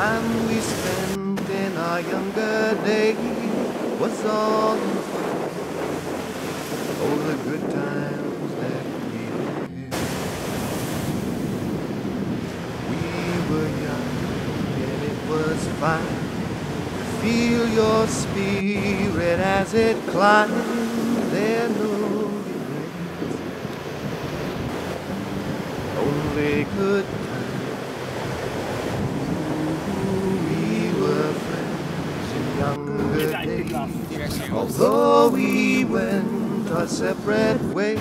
time we spent in our younger days was all. Oh, the good times that we lived. We were young and it was fine to feel your spirit as it climbed there. No Although we went our separate ways,